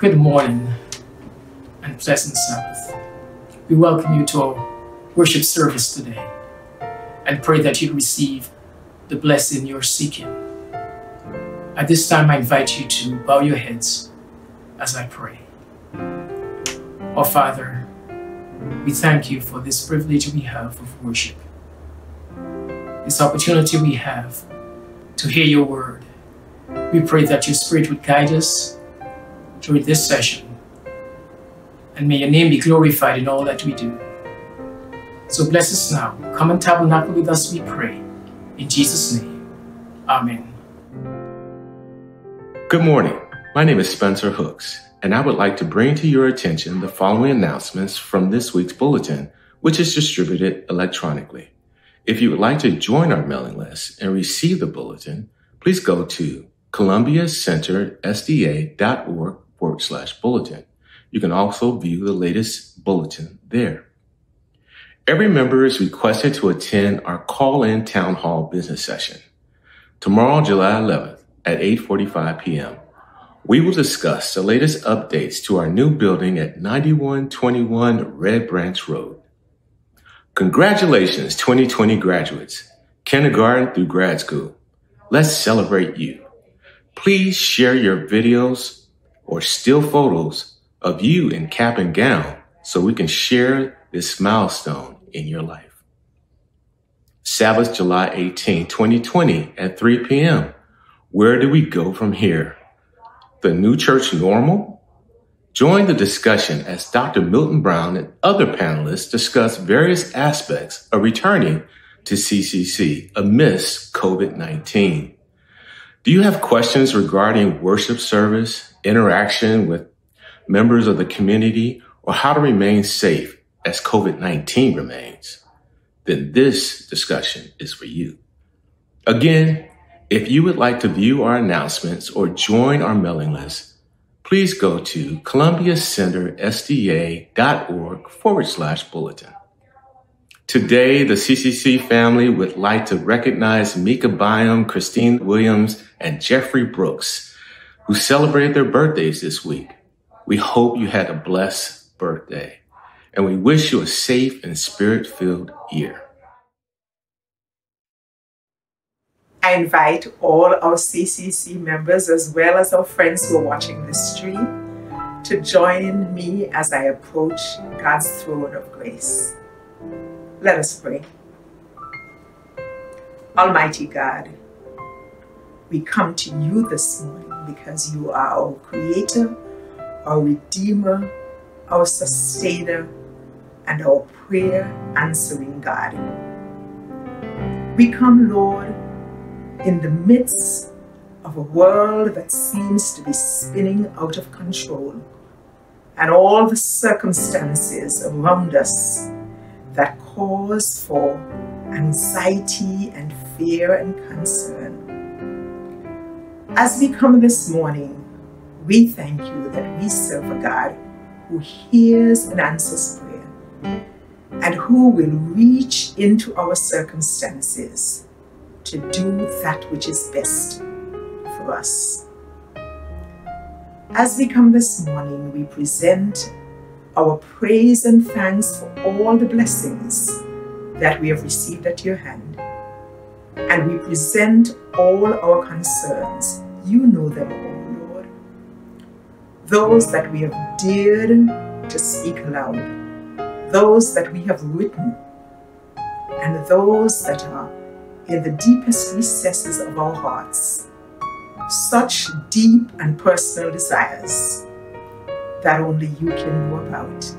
Good morning and pleasant Sabbath. We welcome you to our worship service today and pray that you receive the blessing you're seeking. At this time, I invite you to bow your heads as I pray. Our Father, we thank you for this privilege we have of worship, this opportunity we have to hear your word. We pray that your Spirit would guide us during this session and may your name be glorified in all that we do. So bless us now. Come and tabernacle with us, we pray. In Jesus' name, Amen. Good morning. My name is Spencer Hooks, and I would like to bring to your attention the following announcements from this week's bulletin, which is distributed electronically. If you would like to join our mailing list and receive the bulletin, please go to columbiacentersda.org forward slash bulletin. You can also view the latest bulletin there. Every member is requested to attend our call-in town hall business session tomorrow, July 11th at 8:45 p.m. We will discuss the latest updates to our new building at 9121 Red Branch Road. Congratulations, 2020 graduates, kindergarten through grad school. Let's celebrate you. Please share your videos or still photos of you in cap and gown so we can share this milestone in your life. Sabbath, July 18, 2020 at 3 p.m. Where do we go from here? The new church normal? Join the discussion as Dr. Milton Brown and other panelists discuss various aspects of returning to CCC amidst COVID-19. Do you have questions regarding worship service, interaction with members of the community, or how to remain safe as COVID-19 remains? Then this discussion is for you. Again, if you would like to view our announcements or join our mailing list, please go to columbiacentersda.org forward slash bulletin. Today, the CCC family would like to recognize Mika Byam, Christine Williams, and Jeffrey Brooks, who celebrated their birthdays this week. We hope you had a blessed birthday, and we wish you a safe and spirit-filled year. I invite all our CCC members as well as our friends who are watching this stream to join me as I approach God's throne of grace. Let us pray. Almighty God, we come to you this morning because you are our creator, our redeemer, our sustainer, and our prayer answering God. We come, Lord, in the midst of a world that seems to be spinning out of control and all the circumstances around us that cause for anxiety and fear and concern. As we come this morning, we thank you that we serve a God who hears and answers prayer and who will reach into our circumstances to do that which is best for us. As we come this morning, we present our praise and thanks for all the blessings that we have received at your hand. And we present all our concerns. You know them all, Lord. Those that we have dared to speak aloud, those that we have written, and those that are in the deepest recesses of our hearts. Such deep and personal desires that only you can know about.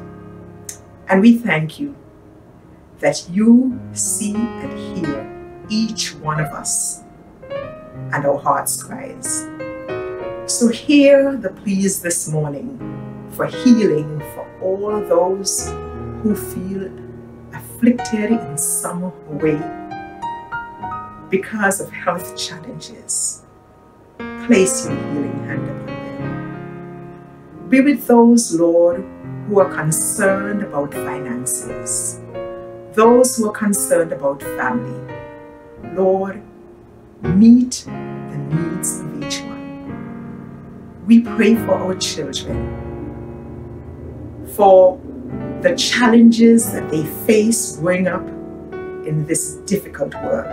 And we thank you that you see and hear each one of us and our heart's cries. So hear the pleas this morning for healing for all those who feel afflicted in some way because of health challenges. Place your healing hand upon them. Be with those, Lord, who are concerned about finances, those who are concerned about family. Lord, meet the needs of each one. we pray for our children, for the challenges that they face growing up in this difficult world.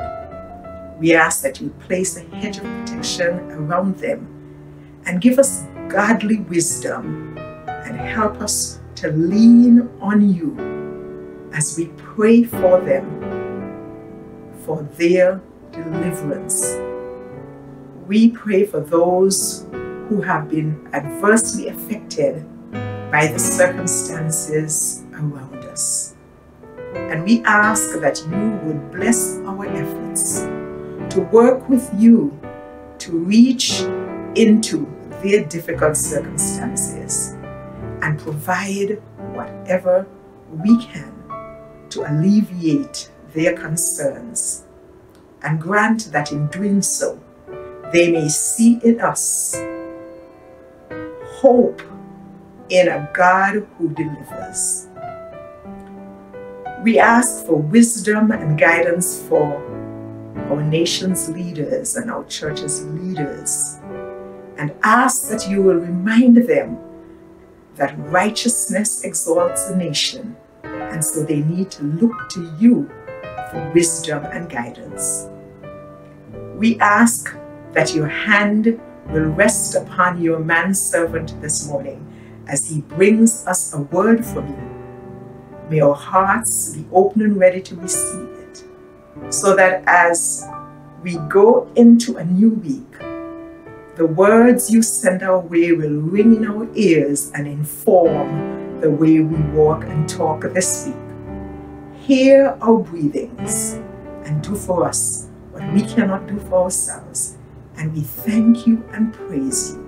We ask that you place a hedge of protection around them and give us godly wisdom and help us to lean on you as we pray for them for their deliverance. We pray for those who have been adversely affected by the circumstances around us. And we ask that you would bless our efforts to work with you to reach into their difficult circumstances and provide whatever we can to alleviate their concerns and grant that in doing so they may see in us hope in a God who delivers. We ask for wisdom and guidance for our nation's leaders and our church's leaders and ask that you will remind them that righteousness exalts a nation and so they need to look to you for wisdom and guidance. We ask that your hand will rest upon your manservant this morning as he brings us a word from you. May our hearts be open and ready to receive it, so that as we go into a new week, the words you send our way will ring in our ears and inform the way we walk and talk this week. Hear our breathings and do for us what we cannot do for ourselves. And we thank you and praise you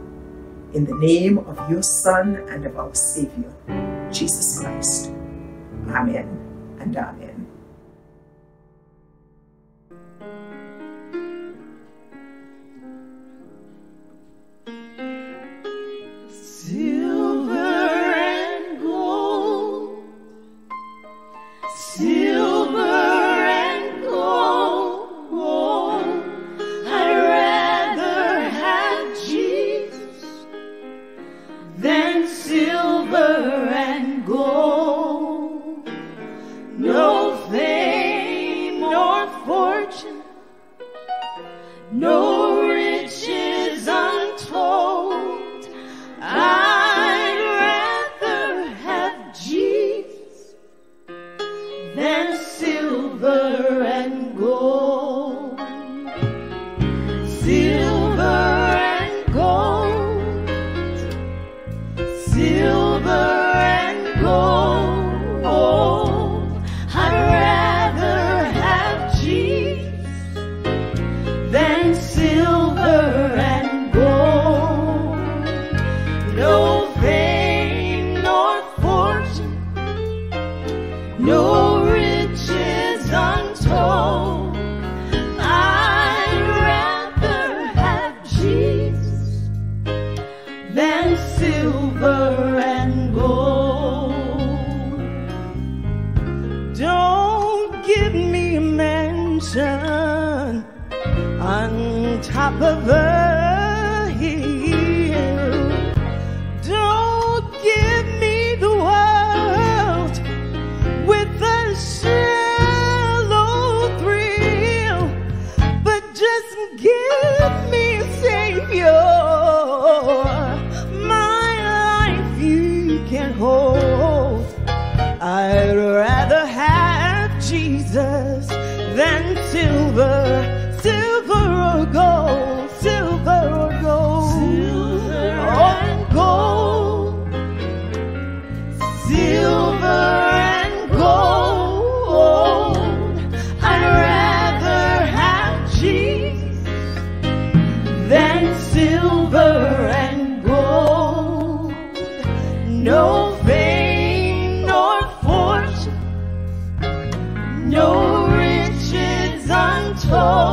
in the name of your Son and of our Savior, Jesus Christ. Amen and amen. No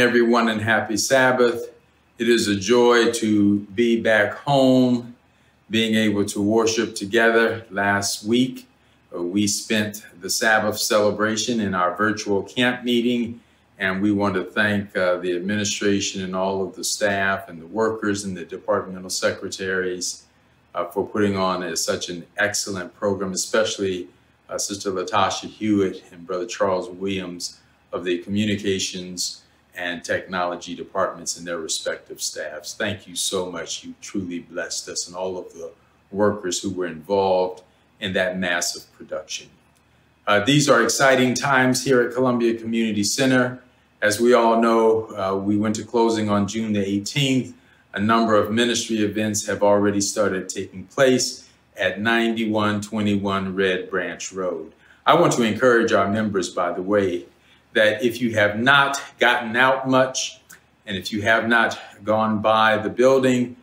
everyone, and happy Sabbath. It is a joy to be back home, being able to worship together. Last week, uh, we spent the Sabbath celebration in our virtual camp meeting, and we want to thank uh, the administration and all of the staff and the workers and the departmental secretaries uh, for putting on such an excellent program, especially uh, Sister Latasha Hewitt and Brother Charles Williams of the communications and technology departments and their respective staffs. Thank you so much. You truly blessed us and all of the workers who were involved in that massive production. Uh, these are exciting times here at Columbia Community Center. As we all know, uh, we went to closing on June the 18th. A number of ministry events have already started taking place at 9121 Red Branch Road. I want to encourage our members, by the way, that if you have not gotten out much and if you have not gone by the building,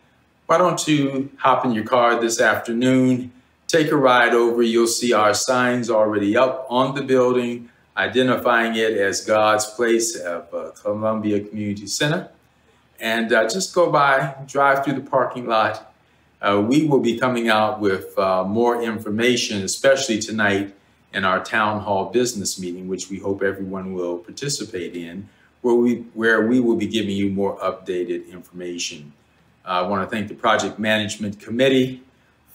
why don't you hop in your car this afternoon, take a ride over. You'll see our signs already up on the building, identifying it as God's place of uh, Columbia Community Center. And uh, just go by, drive through the parking lot. Uh, we will be coming out with uh, more information, especially tonight, in our town hall business meeting, which we hope everyone will participate in, where we, where we will be giving you more updated information. Uh, I want to thank the project management committee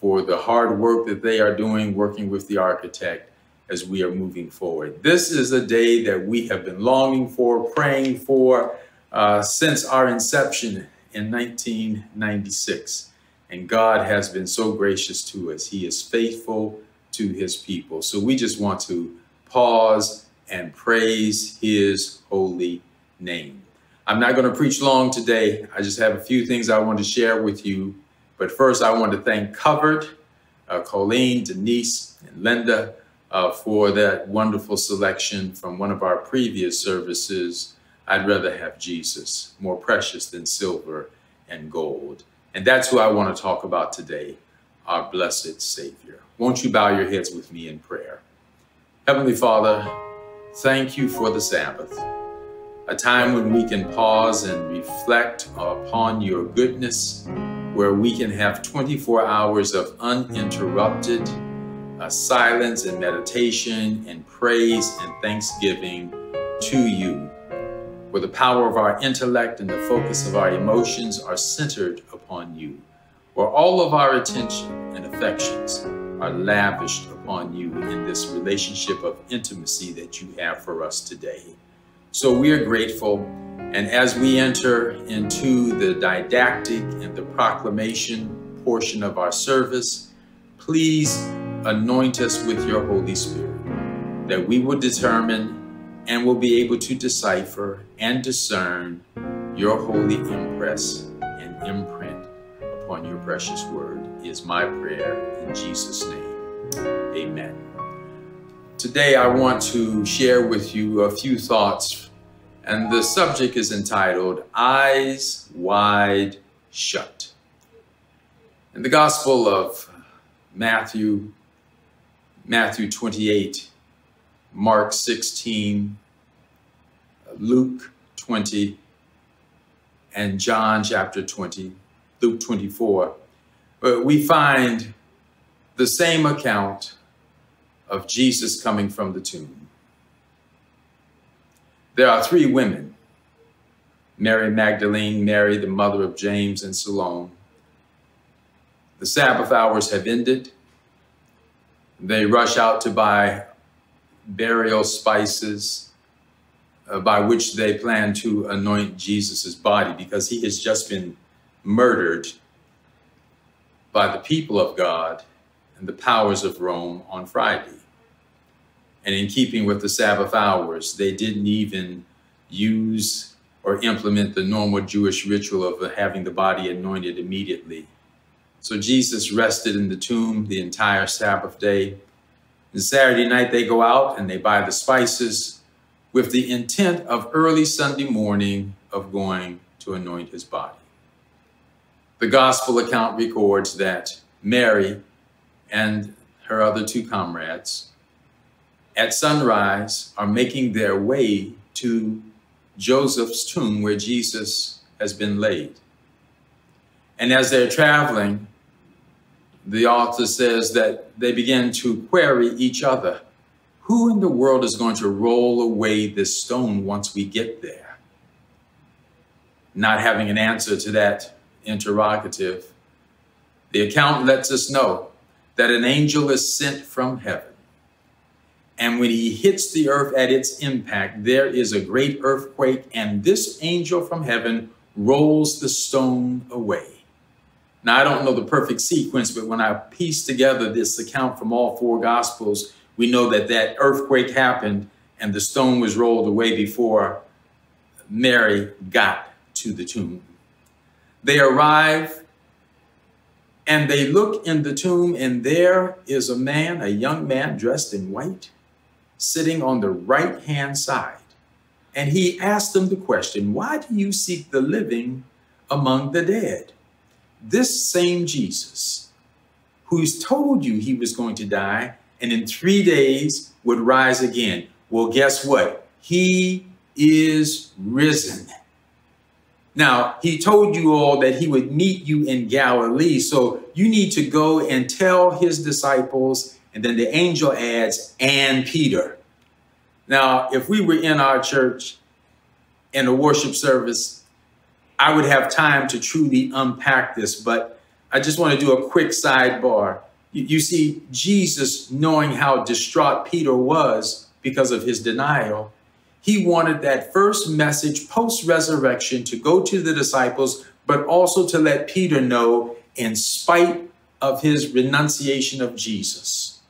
for the hard work that they are doing working with the architect as we are moving forward. This is a day that we have been longing for, praying for uh, since our inception in 1996. And God has been so gracious to us. He is faithful to his people. So we just want to pause and praise his holy name. I'm not going to preach long today. I just have a few things I want to share with you. But first, I want to thank Covered, uh, Colleen, Denise, and Linda uh, for that wonderful selection from one of our previous services. I'd rather have Jesus, more precious than silver and gold. And that's who I want to talk about today, our blessed Savior. Won't you bow your heads with me in prayer? Heavenly Father, thank you for the Sabbath, a time when we can pause and reflect upon your goodness, where we can have 24 hours of uninterrupted uh, silence and meditation and praise and thanksgiving to you, where the power of our intellect and the focus of our emotions are centered upon you, where all of our attention and affections are lavished upon you in this relationship of intimacy that you have for us today. So we are grateful. And as we enter into the didactic and the proclamation portion of our service, please anoint us with your Holy Spirit, that we will determine and will be able to decipher and discern your holy impress and imprint upon your precious word is my prayer in Jesus' name. Amen. Today, I want to share with you a few thoughts, and the subject is entitled Eyes Wide Shut. In the Gospel of Matthew, Matthew 28, Mark 16, Luke 20, and John chapter 20, Luke 24, but we find the same account of Jesus coming from the tomb. There are three women Mary Magdalene, Mary, the mother of James and Salome. The Sabbath hours have ended. They rush out to buy burial spices uh, by which they plan to anoint Jesus' body because he has just been murdered by the people of God and the powers of Rome on Friday. And in keeping with the Sabbath hours, they didn't even use or implement the normal Jewish ritual of having the body anointed immediately. So Jesus rested in the tomb the entire Sabbath day. And Saturday night, they go out and they buy the spices with the intent of early Sunday morning of going to anoint his body. The gospel account records that Mary and her other two comrades at sunrise are making their way to Joseph's tomb where Jesus has been laid. And as they're traveling, the author says that they begin to query each other. Who in the world is going to roll away this stone once we get there? Not having an answer to that interrogative, the account lets us know that an angel is sent from heaven. And when he hits the earth at its impact, there is a great earthquake, and this angel from heaven rolls the stone away. Now, I don't know the perfect sequence, but when I piece together this account from all four gospels, we know that that earthquake happened and the stone was rolled away before Mary got to the tomb. They arrive and they look in the tomb, and there is a man, a young man dressed in white, sitting on the right hand side. And he asked them the question, Why do you seek the living among the dead? This same Jesus, who's told you he was going to die and in three days would rise again. Well, guess what? He is risen. Now, he told you all that he would meet you in Galilee. So you need to go and tell his disciples. And then the angel adds, and Peter. Now, if we were in our church in a worship service, I would have time to truly unpack this, but I just want to do a quick sidebar. You, see, Jesus, knowing how distraught Peter was because of his denial, he wanted that first message post resurrection to go to the disciples, but also to let Peter know, in spite of his renunciation of Jesus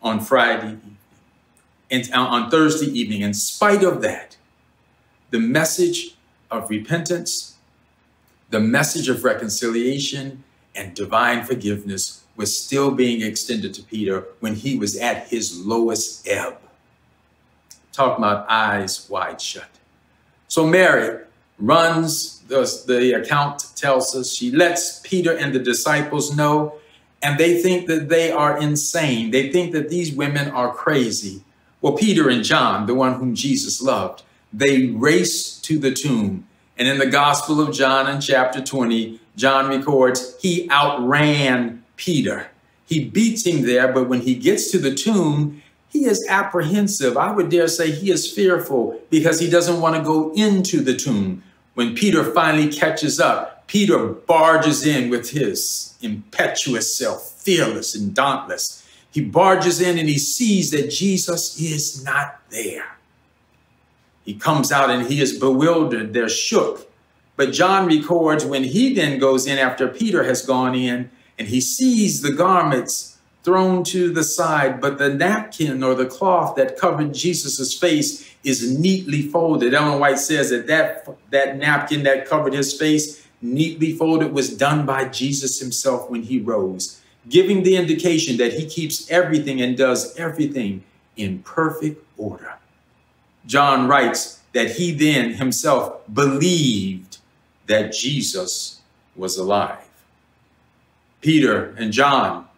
on Friday evening, and uh, on Thursday evening, in spite of that, the message of repentance, the message of reconciliation and divine forgiveness was still being extended to Peter when he was at his lowest ebb talking about eyes wide shut. So Mary runs, the, the account tells us, she lets Peter and the disciples know, and they think that they are insane. They think that these women are crazy. Well, Peter and John, the one whom Jesus loved, they race to the tomb. And in the Gospel of John in chapter 20, John records he outran Peter. He beats him there, but when he gets to the tomb, he is apprehensive. I would dare say he is fearful because he doesn't want to go into the tomb. When Peter finally catches up, Peter barges in with his impetuous self, fearless and dauntless. He barges in and he sees that Jesus is not there. He comes out and he is bewildered. They're shook. But John records when he then goes in after Peter has gone in and he sees the garments thrown to the side, but the napkin or the cloth that covered Jesus's face is neatly folded. Ellen White says that, that that napkin that covered his face, neatly folded, was done by Jesus himself when he rose, giving the indication that he keeps everything and does everything in perfect order. John writes that he then himself believed that Jesus was alive. Peter and John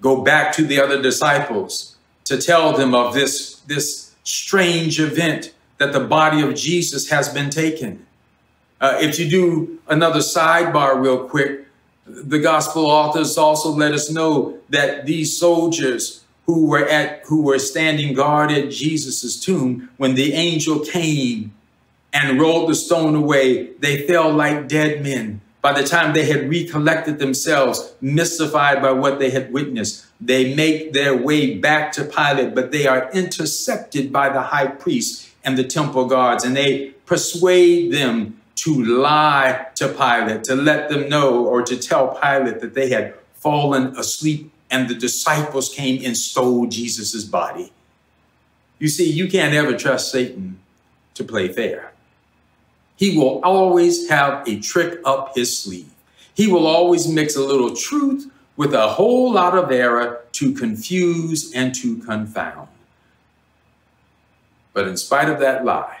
go back to the other disciples to tell them of this, this strange event that the body of Jesus has been taken. Uh, if you do another sidebar real quick, the gospel authors also let us know that these soldiers who were at who were standing guard at Jesus's tomb, when the angel came and rolled the stone away, they fell like dead men. By the time they had recollected themselves, mystified by what they had witnessed, they make their way back to Pilate, but they are intercepted by the high priest and the temple guards, and they persuade them to lie to Pilate, to let them know or to tell Pilate that they had fallen asleep and the disciples came and stole Jesus's body. You see, you can't ever trust Satan to play fair. He will always have a trick up his sleeve. He will always mix a little truth with a whole lot of error to confuse and to confound. But in spite of that lie,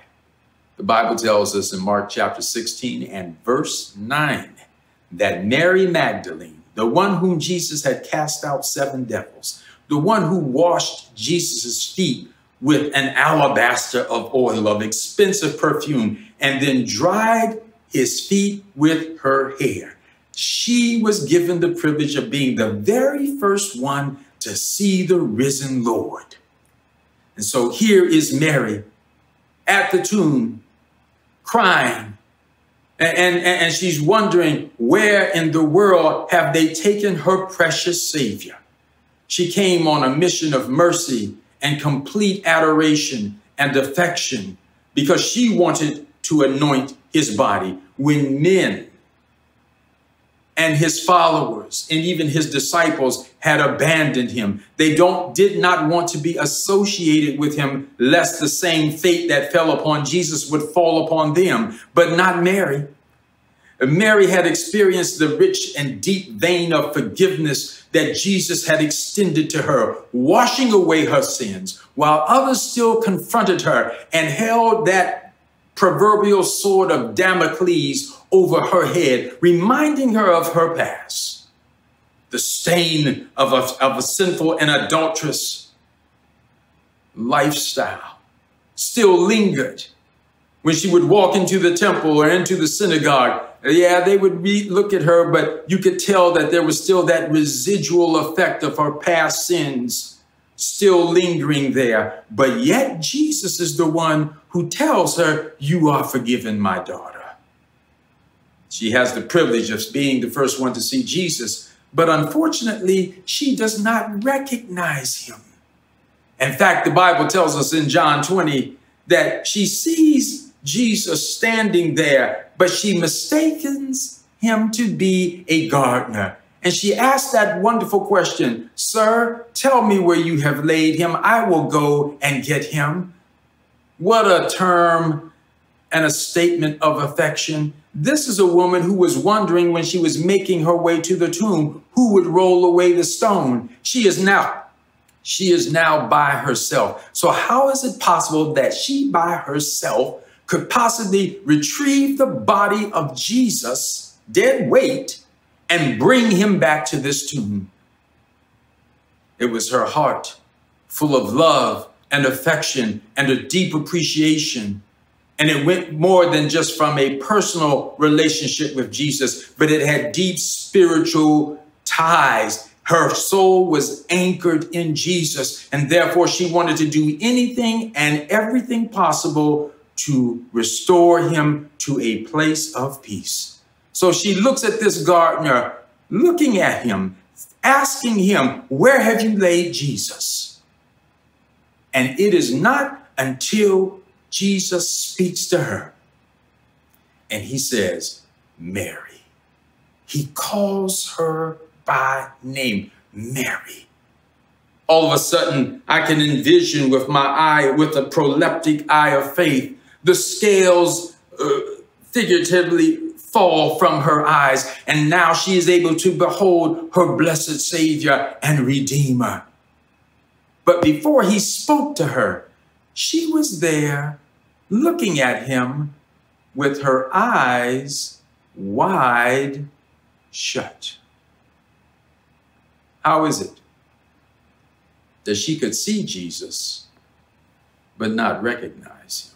the Bible tells us in Mark chapter 16 and verse 9 that Mary Magdalene, the one whom Jesus had cast out seven devils, the one who washed Jesus' feet with an alabaster of oil of expensive perfume and then dried his feet with her hair. She was given the privilege of being the very first one to see the risen Lord. And so here is Mary at the tomb crying. And, and, and she's wondering where in the world have they taken her precious Savior? She came on a mission of mercy and complete adoration and affection because she wanted to anoint his body when men and his followers and even his disciples had abandoned him. They don't did not want to be associated with him lest the same fate that fell upon Jesus would fall upon them, but not Mary. Mary had experienced the rich and deep vein of forgiveness that Jesus had extended to her, washing away her sins, while others still confronted her and held that proverbial sword of Damocles over her head, reminding her of her past. The stain of a, of a sinful and adulterous lifestyle still lingered when she would walk into the temple or into the synagogue yeah, they would re- look at her, but you could tell that there was still that residual effect of her past sins still lingering there. But yet, Jesus is the one who tells her, You are forgiven, my daughter. She has the privilege of being the first one to see Jesus, but unfortunately, she does not recognize him. In fact, the Bible tells us in John 20 that she sees Jesus standing there, but she mistakes him to be a gardener. And she asked that wonderful question, Sir, tell me where you have laid him. I will go and get him. What a term and a statement of affection. This is a woman who was wondering when she was making her way to the tomb who would roll away the stone. She is now she is now by herself. So how is it possible that she by herself could possibly retrieve the body of Jesus, dead weight, and bring him back to this tomb. It was her heart full of love and affection and a deep appreciation. And it went more than just from a personal relationship with Jesus, but it had deep spiritual ties. Her soul was anchored in Jesus, and therefore she wanted to do anything and everything possible to restore him to a place of peace. So she looks at this gardener, looking at him, asking him, Where have you laid Jesus? And it is not until Jesus speaks to her and he says, Mary. He calls her by name, Mary. All of a sudden, I can envision with my eye, with a proleptic eye of faith, the scales uh, figuratively fall from her eyes, and now she is able to behold her blessed Savior and Redeemer. But before he spoke to her, she was there looking at him with her eyes wide shut. How is it that she could see Jesus but not recognize him?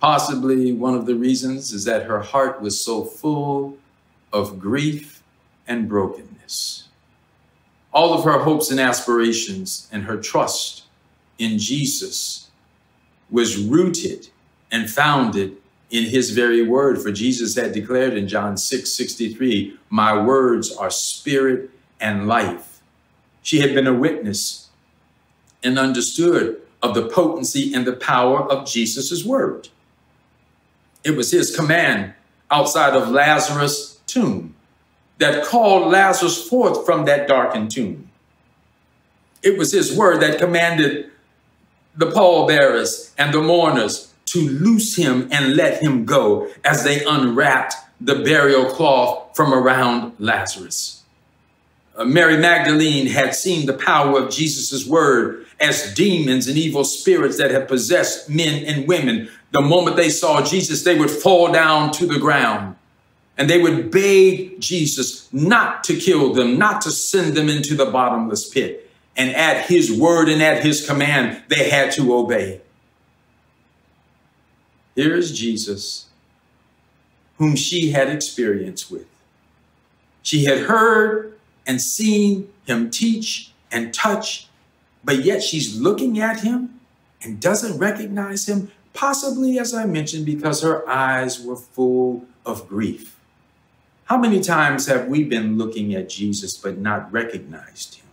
Possibly one of the reasons is that her heart was so full of grief and brokenness. All of her hopes and aspirations and her trust in Jesus was rooted and founded in his very word. For Jesus had declared in John 6 63, My words are spirit and life. She had been a witness and understood of the potency and the power of Jesus' word. It was his command outside of Lazarus' tomb that called Lazarus forth from that darkened tomb. It was his word that commanded the pallbearers and the mourners to loose him and let him go as they unwrapped the burial cloth from around Lazarus. Uh, Mary Magdalene had seen the power of Jesus' word as demons and evil spirits that had possessed men and women the moment they saw Jesus, they would fall down to the ground and they would beg Jesus not to kill them, not to send them into the bottomless pit. And at his word and at his command, they had to obey. Here is Jesus, whom she had experience with. She had heard and seen him teach and touch, but yet she's looking at him and doesn't recognize him, possibly, as I mentioned, because her eyes were full of grief. How many times have we been looking at Jesus but not recognized him?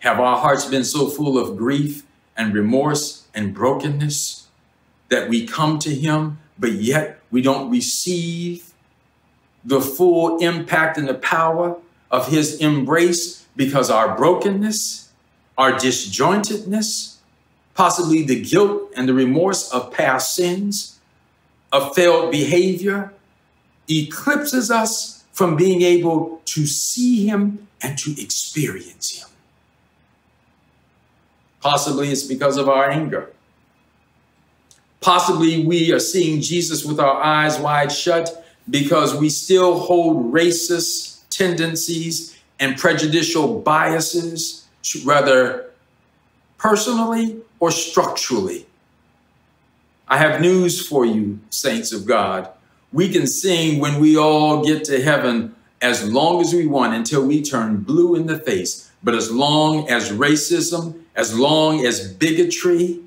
Have our hearts been so full of grief and remorse and brokenness that we come to him, but yet we don't receive the full impact and the power of his embrace because our brokenness, our disjointedness, possibly the guilt and the remorse of past sins, of failed behavior, eclipses us from being able to see him and to experience him. Possibly it's because of our anger. Possibly we are seeing Jesus with our eyes wide shut because we still hold racist tendencies and prejudicial biases, rather personally or structurally. I have news for you, saints of God. We can sing when we all get to heaven as long as we want until we turn blue in the face. But as long as racism, as long as bigotry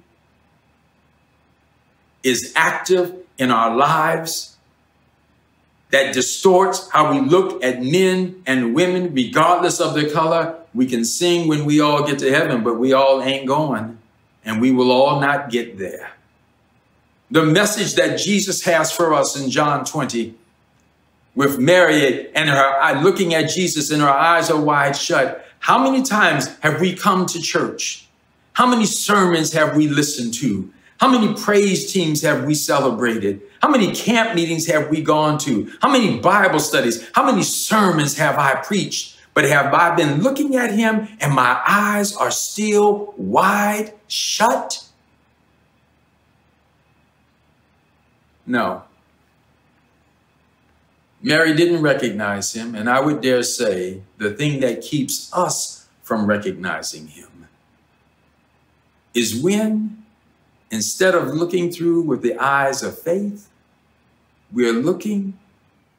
is active in our lives, that distorts how we look at men and women, regardless of their color, we can sing when we all get to heaven, but we all ain't going, and we will all not get there. The message that Jesus has for us in John 20 with Mary and her eye, looking at Jesus and her eyes are wide shut. How many times have we come to church? How many sermons have we listened to? How many praise teams have we celebrated? How many camp meetings have we gone to? How many Bible studies? How many sermons have I preached? But have I been looking at him and my eyes are still wide shut? No. Mary didn't recognize him, and I would dare say the thing that keeps us from recognizing him is when, instead of looking through with the eyes of faith, we're looking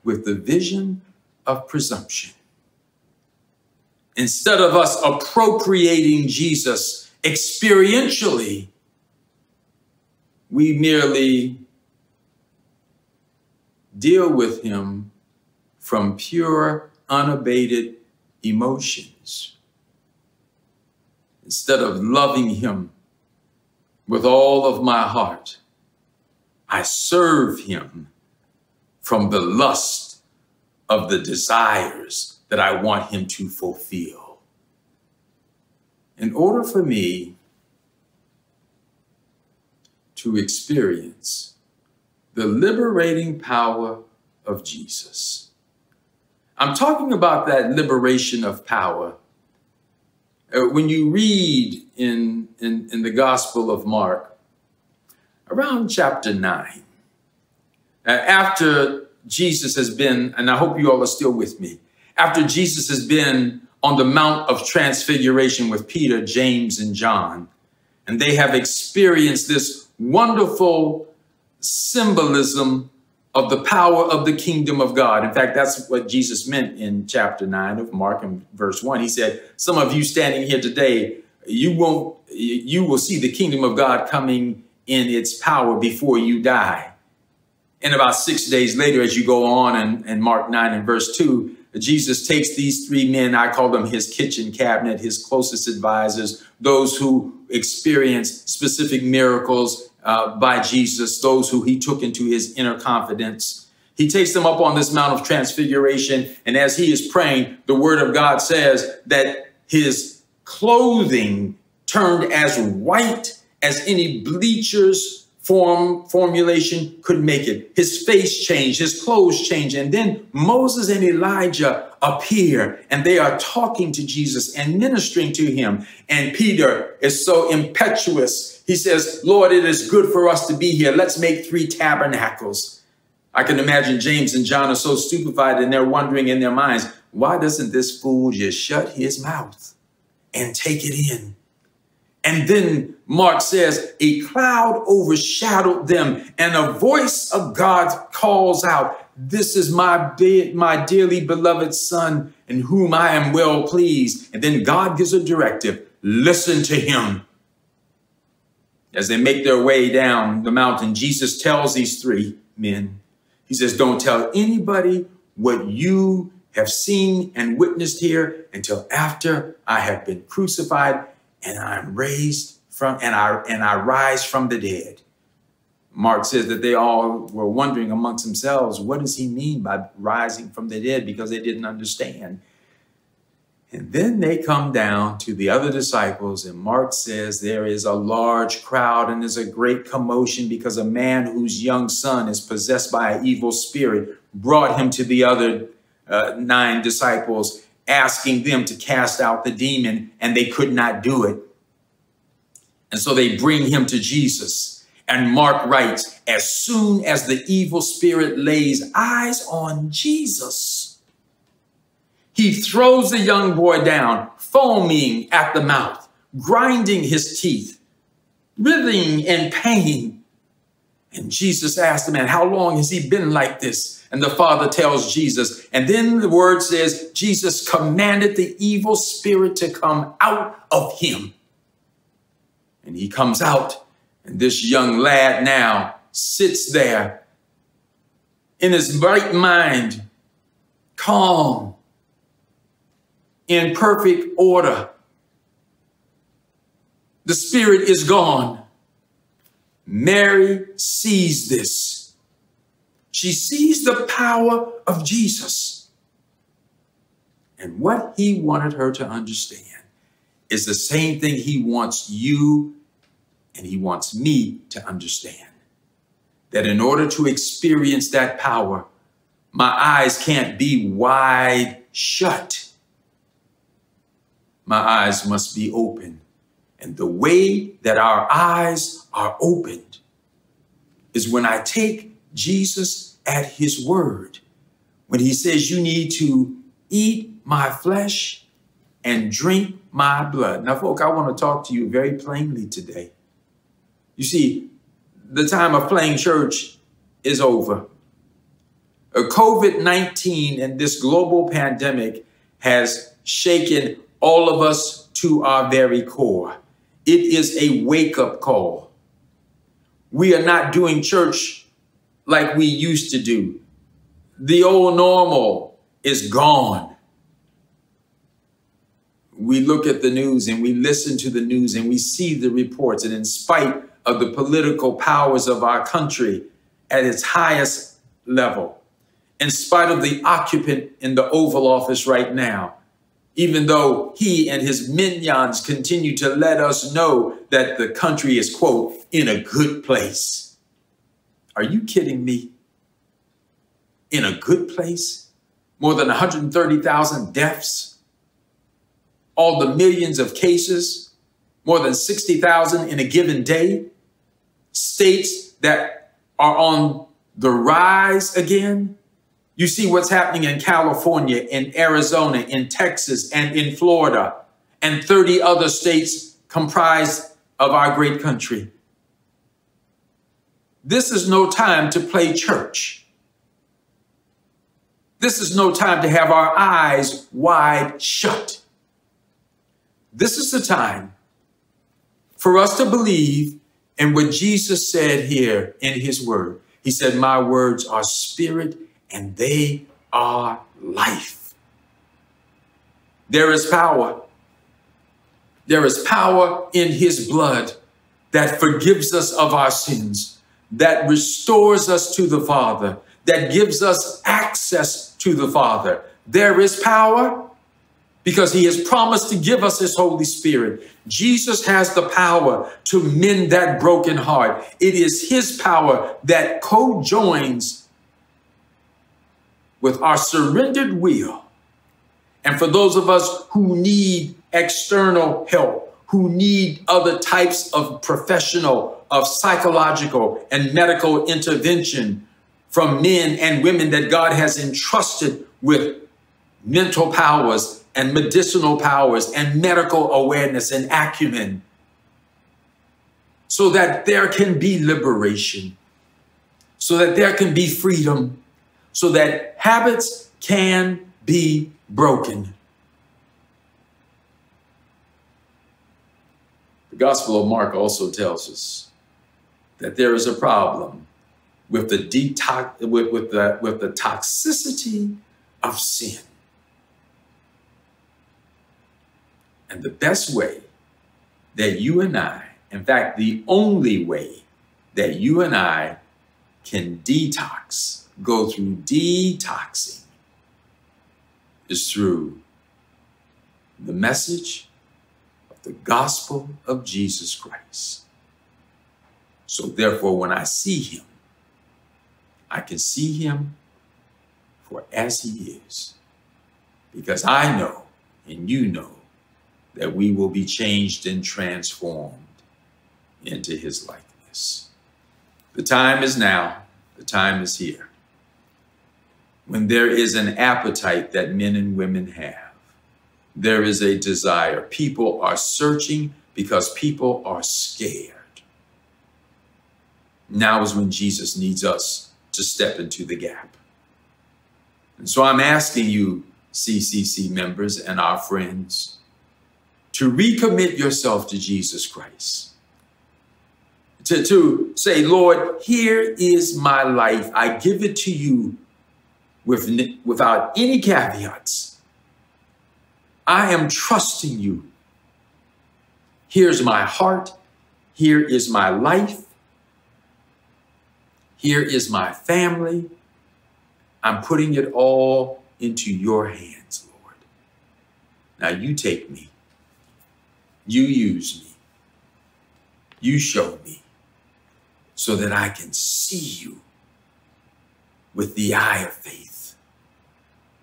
with the vision of presumption. Instead of us appropriating Jesus experientially, we merely deal with him from pure, unabated emotions. Instead of loving him with all of my heart, I serve him from the lust of the desires that I want him to fulfill. In order for me to experience the liberating power of Jesus. I'm talking about that liberation of power. Uh, when you read in, in, in the Gospel of Mark, around chapter 9, uh, after Jesus has been, and I hope you all are still with me, after Jesus has been on the Mount of Transfiguration with Peter, James, and John, and they have experienced this wonderful symbolism of the power of the kingdom of God. In fact, that's what Jesus meant in chapter 9 of Mark and verse 1. He said, Some of you standing here today, you won't, you will see the kingdom of God coming in its power before you die. And about six days later, as you go on and, and Mark 9 and verse 2, Jesus takes these three men, I call them his kitchen cabinet, his closest advisors, those who experience specific miracles uh, by Jesus, those who he took into his inner confidence. He takes them up on this Mount of Transfiguration. And as he is praying, the word of God says that his clothing turned as white as any bleacher's form formulation could make it. His face changed, his clothes changed. And then Moses and Elijah appear and they are talking to Jesus and ministering to him. And Peter is so impetuous. He says, Lord, it is good for us to be here. Let's make three tabernacles. I can imagine James and John are so stupefied and they're wondering in their minds, why doesn't this fool just shut his mouth and take it in? And then Mark says, a cloud overshadowed them, and a voice of God calls out, This is my, de- my dearly beloved Son, in whom I am well pleased. And then God gives a directive listen to him. As they make their way down the mountain, Jesus tells these three men, He says, Don't tell anybody what you have seen and witnessed here until after I have been crucified and I'm raised from and I and I rise from the dead. Mark says that they all were wondering amongst themselves, what does he mean by rising from the dead? Because they didn't understand. And then they come down to the other disciples, and Mark says there is a large crowd and there's a great commotion because a man whose young son is possessed by an evil spirit brought him to the other uh, nine disciples, asking them to cast out the demon, and they could not do it. And so they bring him to Jesus. And Mark writes, as soon as the evil spirit lays eyes on Jesus, he throws the young boy down, foaming at the mouth, grinding his teeth, writhing in pain. And Jesus asked the man, How long has he been like this? And the father tells Jesus. And then the word says, Jesus commanded the evil spirit to come out of him. And he comes out, and this young lad now sits there in his right mind, calm, in perfect order. The spirit is gone. Mary sees this. She sees the power of Jesus. And what he wanted her to understand is the same thing he wants you and he wants me to understand. That in order to experience that power, my eyes can't be wide shut. My eyes must be open. And the way that our eyes are opened is when I take Jesus at his word when he says you need to eat my flesh and drink my blood. Now, folk, I want to talk to you very plainly today. You see, the time of playing church is over. COVID 19 and this global pandemic has shaken all of us to our very core. It is a wake up call. We are not doing church like we used to do. The old normal is gone. We look at the news and we listen to the news and we see the reports. And in spite of the political powers of our country at its highest level, in spite of the occupant in the Oval Office right now, even though he and his minions continue to let us know that the country is, quote, in a good place. Are you kidding me? In a good place? More than 130,000 deaths? All the millions of cases? More than 60,000 in a given day? States that are on the rise again? You see what's happening in California, in Arizona, in Texas, and in Florida, and 30 other states comprised of our great country. This is no time to play church. This is no time to have our eyes wide shut. This is the time for us to believe in what Jesus said here in his word. He said, My words are spirit and they are life. There is power. There is power in his blood that forgives us of our sins that restores us to the Father, that gives us access to the Father. There is power because he has promised to give us his Holy Spirit. Jesus has the power to mend that broken heart. It is his power that co-joins with our surrendered will. And for those of us who need external help, who need other types of professional of psychological and medical intervention from men and women that God has entrusted with mental powers and medicinal powers and medical awareness and acumen so that there can be liberation, so that there can be freedom, so that habits can be broken. The Gospel of Mark also tells us that there is a problem with the detox with, with the with the toxicity of sin. And the best way that you and I, in fact, the only way that you and I can detox, go through detoxing, is through the message of the gospel of Jesus Christ. So, therefore, when I see him, I can see him for as he is, because I know and you know that we will be changed and transformed into his likeness. The time is now, the time is here. When there is an appetite that men and women have, there is a desire. People are searching because people are scared. Now is when Jesus needs us to step into the gap. And so I'm asking you, CCC members and our friends, to recommit yourself to Jesus Christ. To, to say, Lord, here is my life. I give it to you with, without any caveats. I am trusting you. Here's my heart. Here is my life. Here is my family. I'm putting it all into your hands, Lord. Now you take me. You use me. You show me so that I can see you with the eye of faith,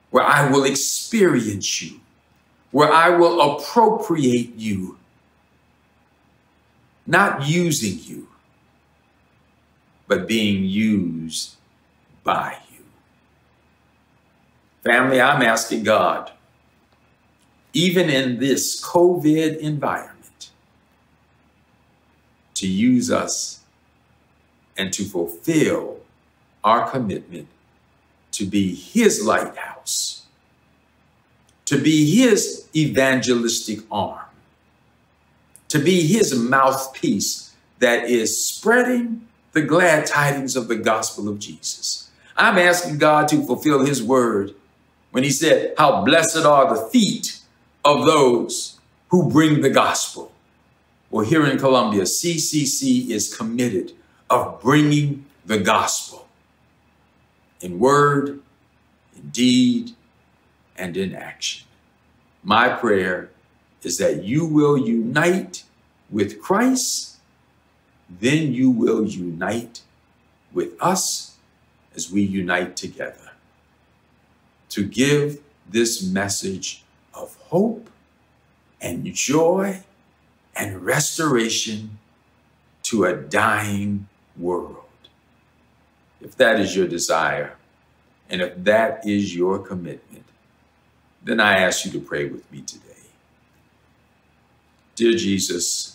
where I will experience you, where I will appropriate you, not using you, but being used by you. Family, I'm asking God, even in this COVID environment, to use us and to fulfill our commitment to be His lighthouse, to be His evangelistic arm, to be His mouthpiece that is spreading the glad tidings of the gospel of Jesus. I'm asking God to fulfill His word when He said, How blessed are the feet of those who bring the gospel. Well, here in Columbia, CCC is committed of bringing the gospel in word, in deed, and in action. My prayer is that you will unite with Christ, then you will unite with us as we unite together to give this message of hope and joy and restoration to a dying world. If that is your desire, and if that is your commitment, then I ask you to pray with me today. Dear Jesus,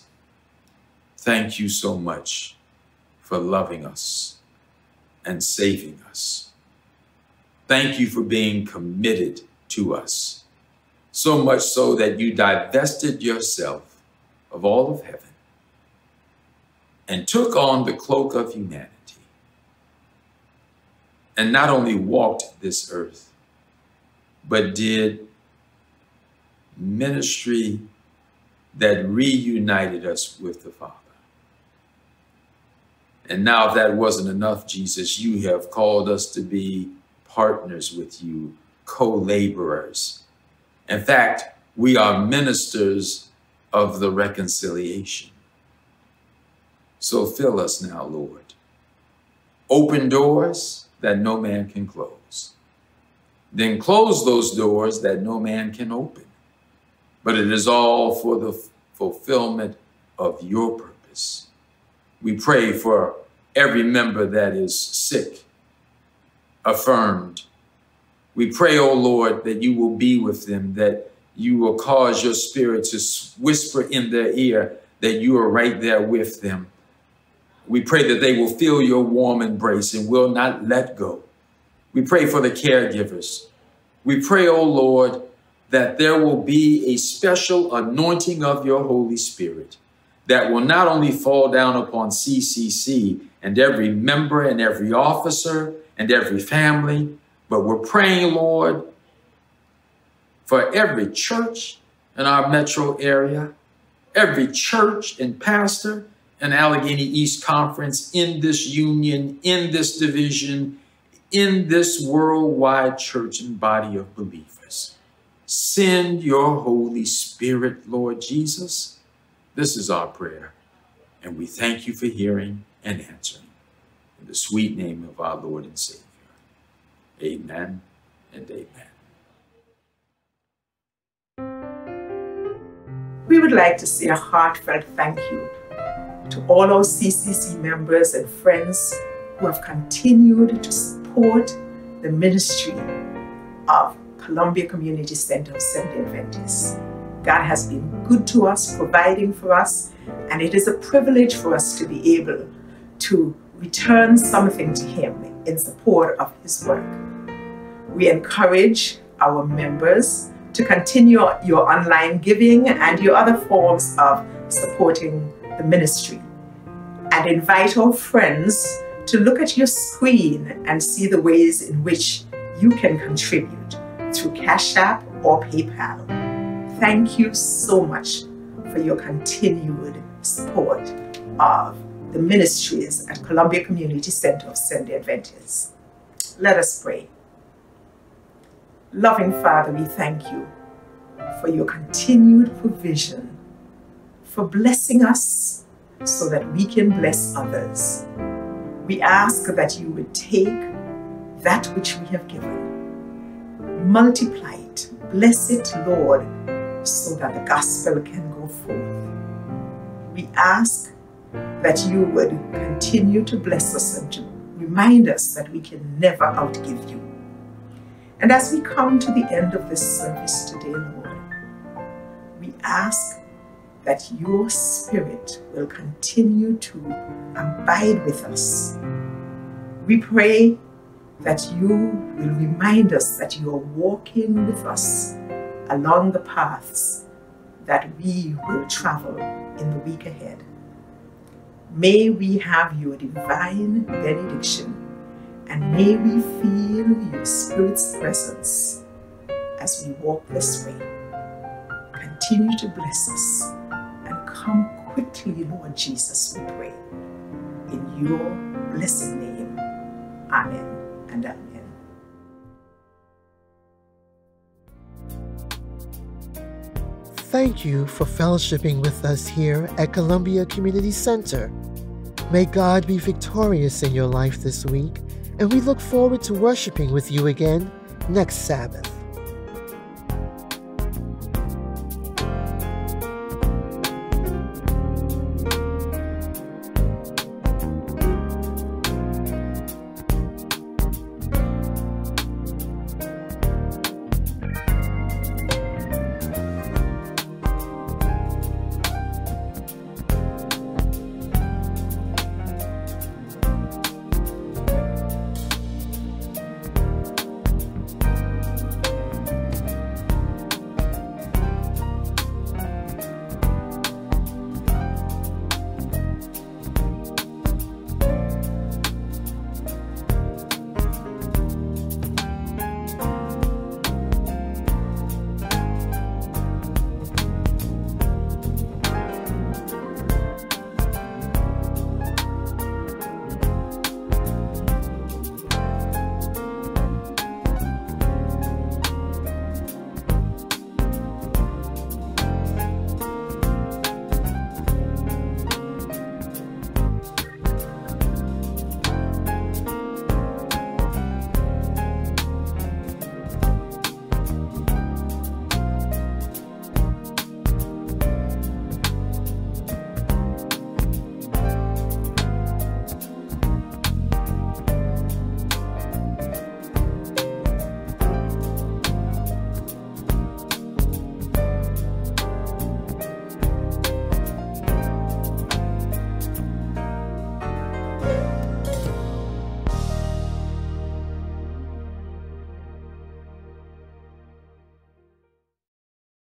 thank you so much for loving us and saving us. Thank you for being committed to us, so much so that you divested yourself of all of heaven and took on the cloak of humanity and not only walked this earth, but did ministry that reunited us with the Father. And now, if that wasn't enough, Jesus, you have called us to be partners with you, co laborers. In fact, we are ministers of the reconciliation. So fill us now, Lord. Open doors that no man can close. Then close those doors that no man can open. But it is all for the fulfillment of your purpose. We pray for every member that is sick, affirmed We pray, O oh Lord, that you will be with them, that you will cause your spirit to whisper in their ear that you are right there with them. We pray that they will feel your warm embrace and will not let go. We pray for the caregivers. We pray, O oh Lord, that there will be a special anointing of your Holy Spirit that will not only fall down upon CCC and every member and every officer and every family, but we're praying, Lord, for every church in our metro area, every church and pastor in Allegheny East Conference, in this union, in this division, in this worldwide church and body of believers. Send your Holy Spirit, Lord Jesus. This is our prayer, and we thank you for hearing and answering. In the sweet name of our Lord and Savior. Amen and amen. We would like to say a heartfelt thank you to all our CCC members and friends who have continued to support the ministry of Columbia Community Center of Seventh-day Adventists. God has been good to us, providing for us, and it is a privilege for us to be able to return something to Him in support of His work. We encourage our members to continue your online giving and your other forms of supporting the ministry. And invite our friends to look at your screen and see the ways in which you can contribute through Cash App or PayPal. Thank you so much for your continued support of the ministries at Columbia Community Center of Seventh-day Adventists. Let us pray. Loving Father, we thank you for your continued provision, for blessing us so that we can bless others. We ask that you would take that which we have given, multiply it, bless it, Lord, so that the gospel can go forth. We ask that you would continue to bless us and to remind us that we can never outgive you. And as we come to the end of this service today, Lord, we ask that your Spirit will continue to abide with us. We pray that you will remind us that you are walking with us along the paths that we will travel in the week ahead. May we have your divine benediction and may we feel your Spirit's presence as we walk this way. Continue to bless us and come quickly, Lord Jesus, we pray. In your blessed name, Amen and Amen. Thank you for fellowshipping with us here at Columbia Community Center. May God be victorious in your life this week and we look forward to worshiping with you again next Sabbath.